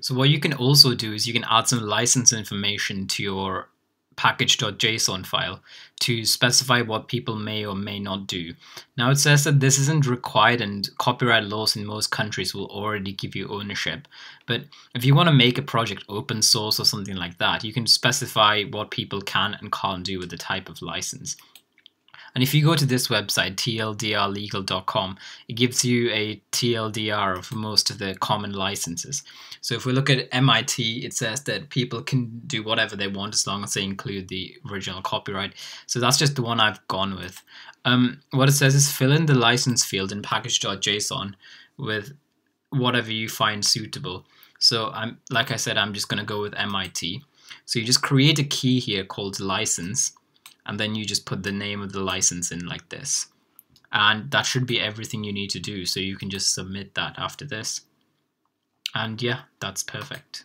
So what you can also do is you can add some license information to your package.json file to specify what people may or may not do. Now it says that this isn't required and copyright laws in most countries will already give you ownership. But if you want to make a project open source or something like that, you can specify what people can and can't do with the type of license. And if you go to this website, tldrlegal.com, it gives you a TLDR of most of the common licenses. So if we look at MIT, it says that people can do whatever they want as long as they include the original copyright. So that's just the one I've gone with. Um, what it says is fill in the license field in package.json with whatever you find suitable. So I'm like I said, I'm just going to go with MIT. So you just create a key here called license and then you just put the name of the license in like this. And that should be everything you need to do. So you can just submit that after this. And yeah, that's perfect.